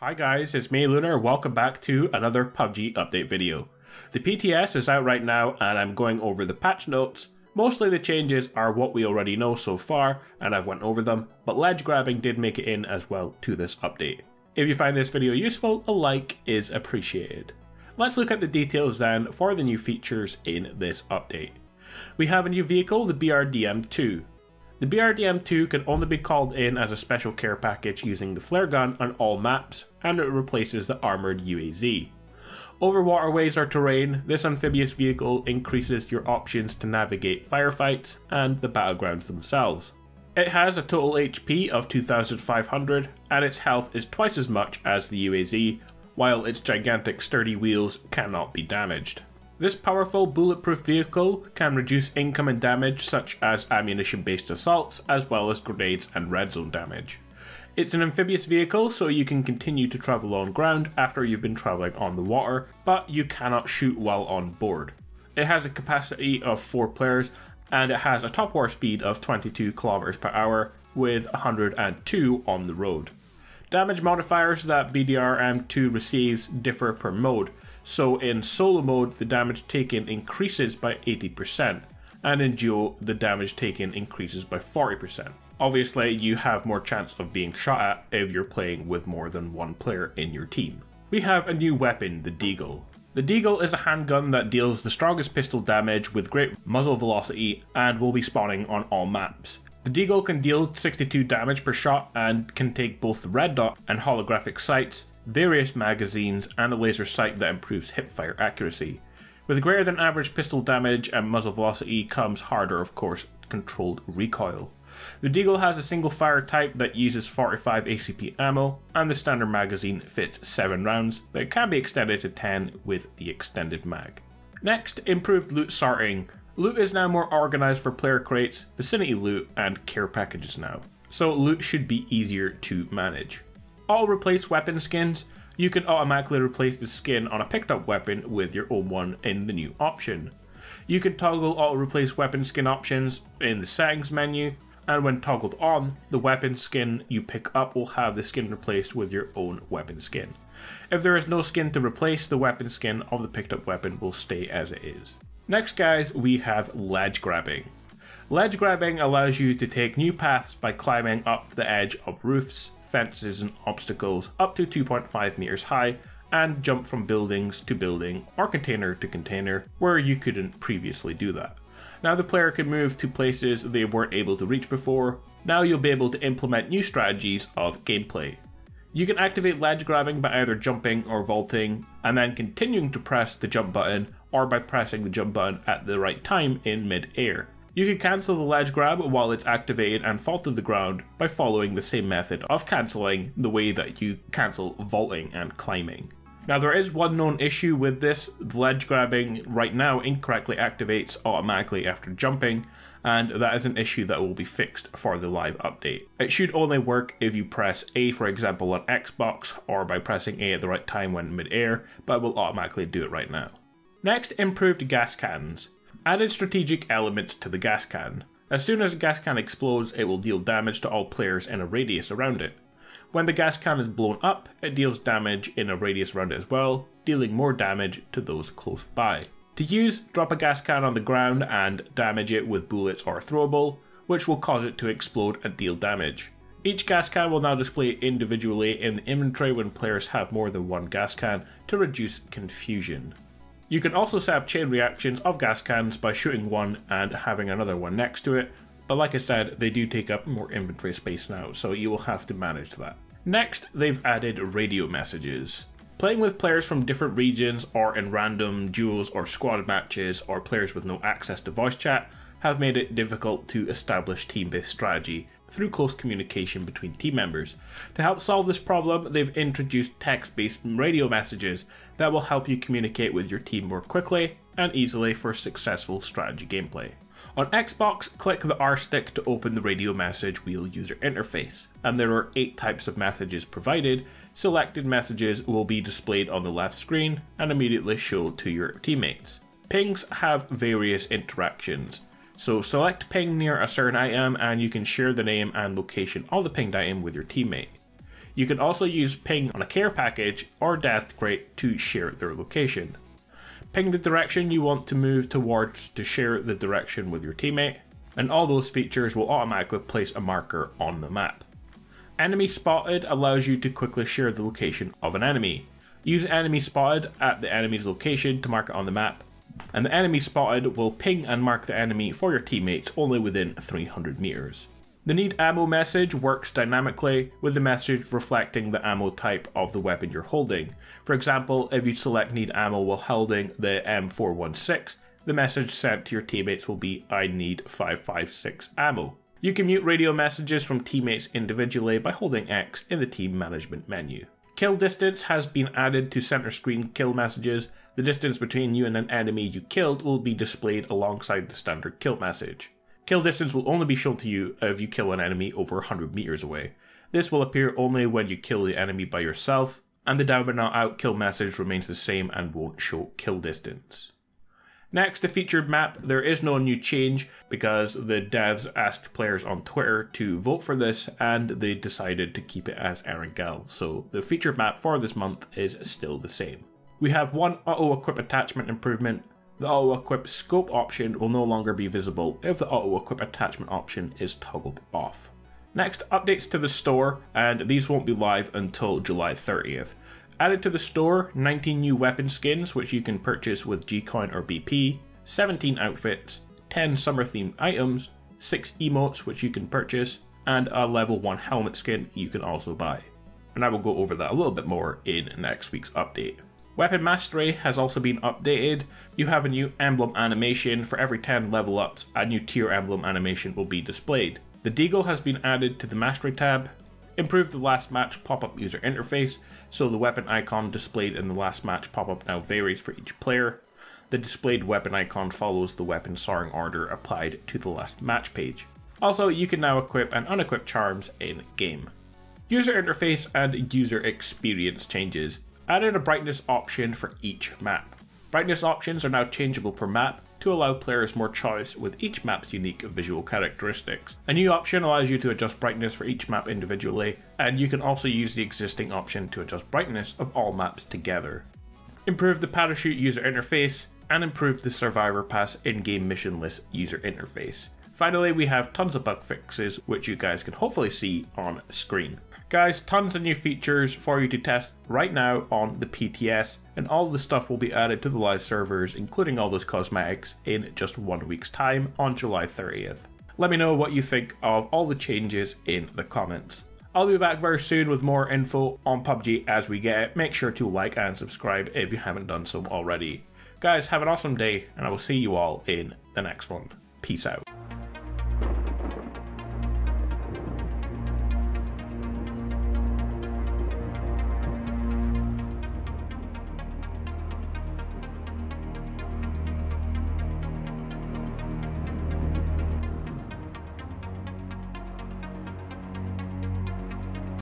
Hi guys, it's me Lunar, welcome back to another PUBG update video. The PTS is out right now and I'm going over the patch notes. Mostly the changes are what we already know so far and I've went over them, but ledge grabbing did make it in as well to this update. If you find this video useful, a like is appreciated. Let's look at the details then for the new features in this update. We have a new vehicle, the BRDM-2. The BRDM2 can only be called in as a special care package using the flare gun on all maps, and it replaces the armoured UAZ. Over waterways or terrain, this amphibious vehicle increases your options to navigate firefights and the battlegrounds themselves. It has a total HP of 2500 and its health is twice as much as the UAZ, while its gigantic sturdy wheels cannot be damaged. This powerful bulletproof vehicle can reduce incoming damage such as ammunition based assaults as well as grenades and red zone damage. It's an amphibious vehicle so you can continue to travel on ground after you've been travelling on the water, but you cannot shoot while on board. It has a capacity of 4 players and it has a top war speed of 22 km per hour with 102 on the road. Damage modifiers that BRDM2 receives differ per mode, so in solo mode the damage taken increases by 80%, and in duo the damage taken increases by 40%. Obviously you have more chance of being shot at if you're playing with more than one player in your team. We have a new weapon, the Deagle. The Deagle is a handgun that deals the strongest pistol damage with great muzzle velocity and will be spawning on all maps. The Deagle can deal 62 damage per shot and can take both the red dot and holographic sights, various magazines, and a laser sight that improves hipfire accuracy. With greater than average pistol damage and muzzle velocity comes harder, of course, controlled recoil. The Deagle has a single fire type that uses 45 ACP ammo, and the standard magazine fits 7 rounds, but it can be extended to 10 with the extended mag. Next, improved loot sorting. Loot is now more organized for player crates, vicinity loot, and care packages now, so loot should be easier to manage. All replace weapon skins. You can automatically replace the skin on a picked up weapon with your own one in the new option. You can toggle auto replace weapon skin options in the settings menu, and when toggled on, the weapon skin you pick up will have the skin replaced with your own weapon skin. If there is no skin to replace, the weapon skin of the picked up weapon will stay as it is. Next guys, we have ledge grabbing. Ledge grabbing allows you to take new paths by climbing up the edge of roofs, fences and obstacles up to 2.5 meters high and jump from buildings to building or container to container where you couldn't previously do that. Now the player can move to places they weren't able to reach before. Now you'll be able to implement new strategies of gameplay. You can activate ledge grabbing by either jumping or vaulting and then continuing to press the jump button or by pressing the jump button at the right time in mid-air. You can cancel the ledge grab while it's activated and fall to the ground by following the same method of cancelling the way that you cancel vaulting and climbing. Now there is one known issue with this, ledge grabbing right now incorrectly activates automatically after jumping, and that is an issue that will be fixed for the live update. It should only work if you press A for example on Xbox or by pressing A at the right time when mid-air, but it will automatically do it right now. Next, improved gas cans. Added strategic elements to the gas can. As soon as a gas can explodes, it will deal damage to all players in a radius around it. When the gas can is blown up, it deals damage in a radius around it as well, dealing more damage to those close by. To use, drop a gas can on the ground and damage it with bullets or throwable, which will cause it to explode and deal damage. Each gas can will now display individually in the inventory when players have more than one gas can to reduce confusion. You can also set up chain reactions of gas cans by shooting one and having another one next to it, but like I said, they do take up more inventory space now, so you will have to manage that. Next, they've added radio messages. Playing with players from different regions or in random duels or squad matches or players with no access to voice chat have made it difficult to establish team-based strategy through close communication between team members. To help solve this problem, they've introduced text-based radio messages that will help you communicate with your team more quickly and easily for successful strategy gameplay. On Xbox, click the R stick to open the radio message wheel user interface, and there are 8 types of messages provided. Selected messages will be displayed on the left screen and immediately show to your teammates. Pings have various interactions, so select ping near a certain item and you can share the name and location of the pinged item with your teammate. You can also use ping on a care package or death crate to share their location. Ping the direction you want to move towards to share the direction with your teammate, and all those features will automatically place a marker on the map. Enemy spotted allows you to quickly share the location of an enemy. Use enemy spotted at the enemy's location to mark it on the map, and the enemy spotted will ping and mark the enemy for your teammates only within 300 meters. The need ammo message works dynamically with the message reflecting the ammo type of the weapon you're holding. For example, if you select need ammo while holding the M416, the message sent to your teammates will be I need 556 ammo. You can mute radio messages from teammates individually by holding X in the team management menu. Kill distance has been added to center screen kill messages. The distance between you and an enemy you killed will be displayed alongside the standard kill message. Kill distance will only be shown to you if you kill an enemy over 100 meters away. This will appear only when you kill the enemy by yourself, and the down but not out kill message remains the same and won't show kill distance. Next, the featured map. There is no new change because the devs asked players on Twitter to vote for this and they decided to keep it as Erangel. So the featured map for this month is still the same. We have one auto equip attachment improvement the auto equip scope option will no longer be visible if the auto equip attachment option is toggled off. Next, updates to the store, and these won't be live until July 30th. Added to the store, 19 new weapon skins which you can purchase with Gcoin or BP, 17 outfits, 10 summer themed items, 6 emotes which you can purchase, and a level 1 helmet skin you can also buy. And I will go over that a little bit more in next week's update. Weapon Mastery has also been updated. You have a new emblem animation. For every 10 level ups, a new tier emblem animation will be displayed. The Deagle has been added to the Mastery tab. Improved the last match pop-up user interface, so the weapon icon displayed in the last match pop-up now varies for each player. The displayed weapon icon follows the weapon soaring order applied to the last match page. Also, you can now equip and unequip charms in game. User interface and user experience changes added a brightness option for each map. Brightness options are now changeable per map to allow players more choice with each map's unique visual characteristics. A new option allows you to adjust brightness for each map individually, and you can also use the existing option to adjust brightness of all maps together. Improve the parachute user interface, and improve the Survivor Pass in-game mission list user interface. Finally, we have tons of bug fixes, which you guys can hopefully see on screen. Guys, tons of new features for you to test right now on the PTS, and all the stuff will be added to the live servers, including all those cosmetics, in just one week's time on July 30th. Let me know what you think of all the changes in the comments. I'll be back very soon with more info on PUBG as we get it. Make sure to like and subscribe if you haven't done so already. Guys, have an awesome day, and I will see you all in the next one. Peace out.